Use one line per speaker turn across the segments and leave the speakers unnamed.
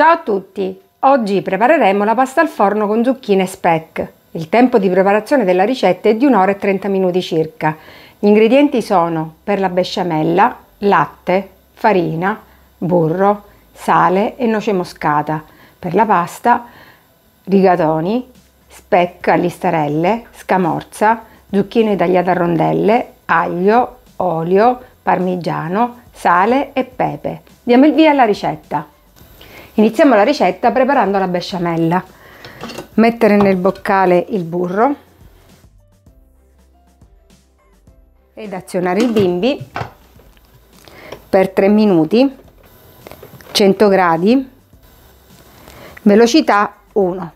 Ciao a tutti! Oggi prepareremo la pasta al forno con zucchine e speck. Il tempo di preparazione della ricetta è di 1 ora e 30 minuti circa. Gli ingredienti sono per la besciamella, latte, farina, burro, sale e noce moscata. Per la pasta, rigatoni, speck a listarelle, scamorza, zucchine tagliate a rondelle, aglio, olio, parmigiano, sale e pepe. Diamo il via alla ricetta. Iniziamo la ricetta preparando la besciamella. Mettere nel boccale il burro. Ed azionare il bimbi per 3 minuti, 100 gradi, velocità 1.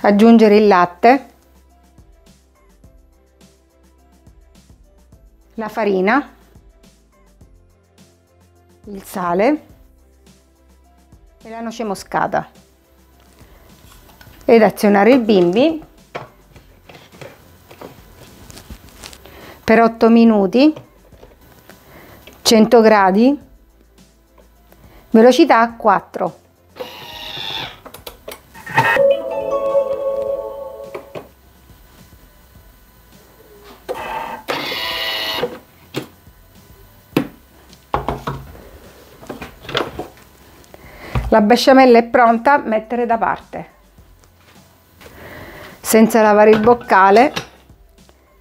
Aggiungere il latte. La farina, il sale e la noce moscata. Ed azionare il bimbi per 8 minuti 100 gradi velocità 4 La besciamella è pronta, mettere da parte. Senza lavare il boccale,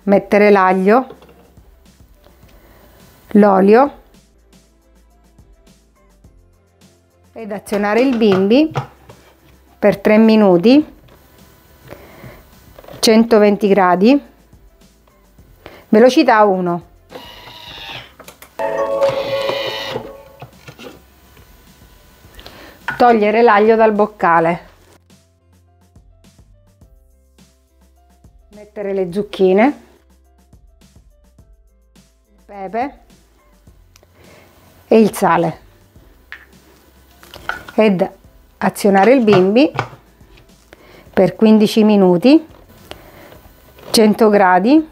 mettere l'aglio, l'olio ed azionare il bimbi per 3 minuti 120 gradi velocità 1 Togliere l'aglio dal boccale. Mettere le zucchine, il pepe e il sale. Ed azionare il bimbi per 15 minuti, 100 gradi,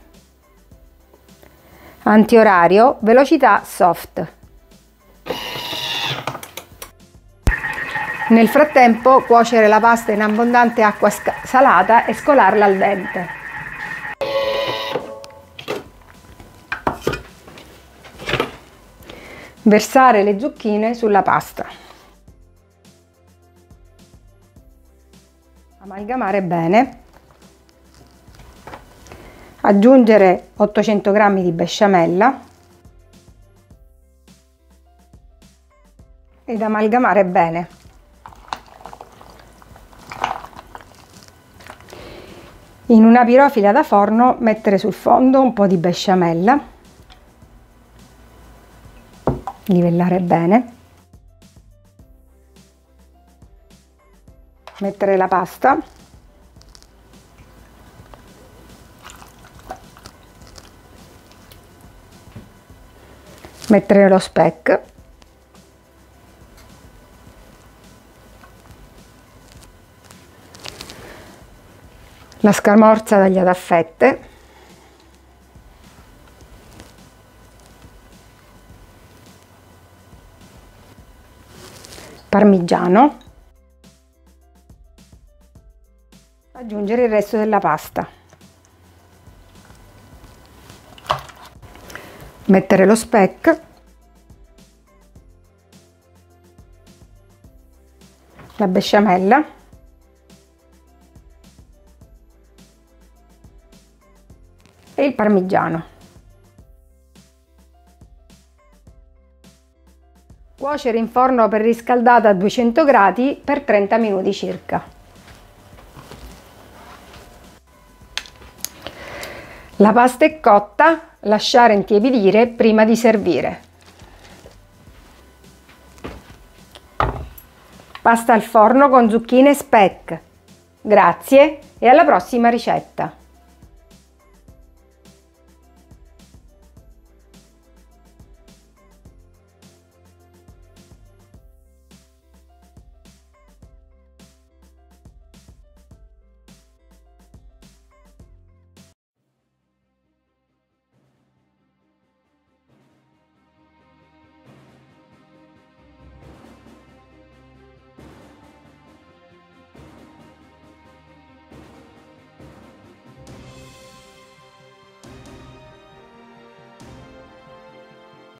antiorario, velocità soft. Nel frattempo cuocere la pasta in abbondante acqua salata e scolarla al dente. Versare le zucchine sulla pasta. Amalgamare bene. Aggiungere 800 g di besciamella ed amalgamare bene. In una pirofila da forno mettere sul fondo un po' di besciamella, livellare bene, mettere la pasta, mettere lo speck la scamorza tagliata a fette. Parmigiano. Aggiungere il resto della pasta. Mettere lo speck la besciamella il parmigiano. Cuocere in forno per riscaldata a 200 gradi per 30 minuti circa. La pasta è cotta, lasciare intiepidire prima di servire. Pasta al forno con zucchine speck. Grazie e alla prossima ricetta!